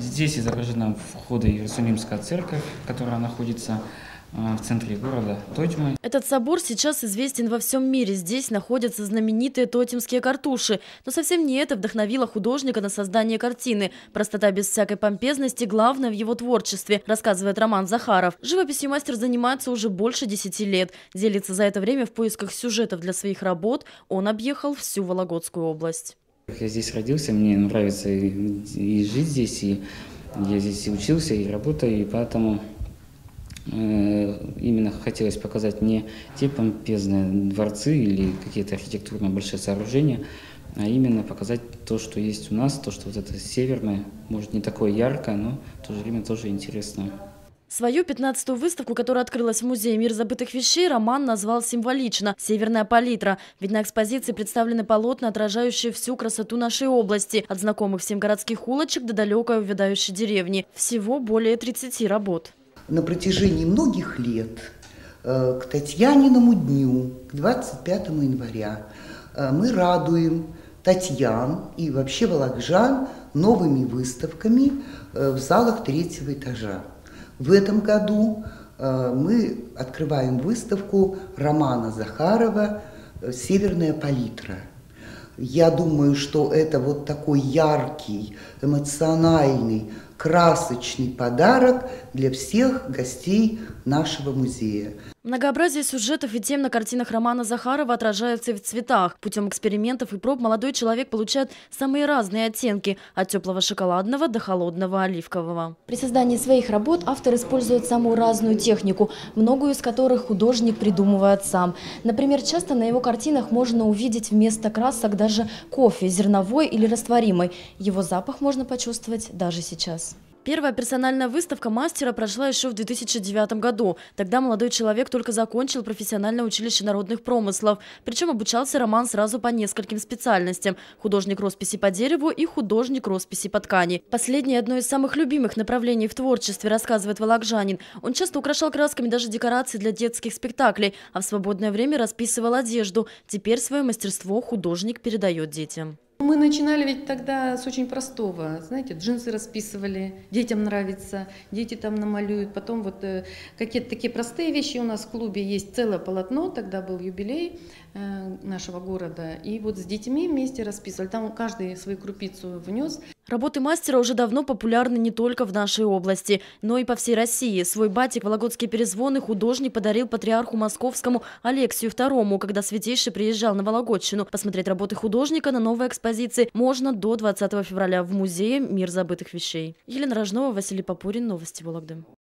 Здесь изображена входа Иерусалимская церковь, которая находится э, в центре города Тотьмы. Этот собор сейчас известен во всем мире. Здесь находятся знаменитые тотемские картуши. Но совсем не это вдохновило художника на создание картины. Простота без всякой помпезности – главное в его творчестве, рассказывает Роман Захаров. Живописью мастер занимается уже больше 10 лет. Делится за это время в поисках сюжетов для своих работ. Он объехал всю Вологодскую область. Я здесь родился, мне нравится и, жить здесь, и я здесь и учился, и работаю, и поэтому э, именно хотелось показать не те помпезные дворцы или какие-то архитектурные большие сооружения, а именно показать то, что есть у нас, то, что вот это северное, может не такое яркое, но в то же время тоже интересное. Свою 15-ю выставку, которая открылась в Музее «Мир забытых вещей», Роман назвал символично «Северная палитра». Ведь на экспозиции представлены полотна, отражающие всю красоту нашей области. От знакомых всем городских улочек до далекой увядающей деревни. Всего более 30 работ. На протяжении многих лет э, к Татьяниному дню, к 25 января, э, мы радуем Татьян и вообще Волокжан новыми выставками э, в залах третьего этажа. В этом году э, мы открываем выставку Романа Захарова «Северная палитра». Я думаю, что это вот такой яркий, эмоциональный, красочный подарок для всех гостей нашего музея. Многообразие сюжетов и тем на картинах Романа Захарова отражается в цветах. Путем экспериментов и проб молодой человек получает самые разные оттенки – от теплого шоколадного до холодного оливкового. При создании своих работ автор использует самую разную технику, многую из которых художник придумывает сам. Например, часто на его картинах можно увидеть вместо красок даже кофе, зерновой или растворимый. Его запах можно почувствовать даже сейчас. Первая персональная выставка мастера прошла еще в 2009 году. Тогда молодой человек только закончил профессиональное училище народных промыслов. Причем обучался Роман сразу по нескольким специальностям. Художник росписи по дереву и художник росписи по ткани. Последнее одно из самых любимых направлений в творчестве, рассказывает Волокжанин. Он часто украшал красками даже декорации для детских спектаклей, а в свободное время расписывал одежду. Теперь свое мастерство художник передает детям. Начинали ведь тогда с очень простого, знаете, джинсы расписывали, детям нравится, дети там намалюют, потом вот э, какие-то такие простые вещи. У нас в клубе есть целое полотно, тогда был юбилей э, нашего города, и вот с детьми вместе расписывали, там каждый свою крупицу внес. Работы мастера уже давно популярны не только в нашей области, но и по всей России. Свой батик «Вологодские перезвоны» художник подарил патриарху московскому Алексию II, когда Святейший приезжал на Вологодчину. Посмотреть работы художника на новой экспозиции можно до 20 февраля в музее «Мир забытых вещей». Елена Рожнова, Василий Попурин, Новости Вологды.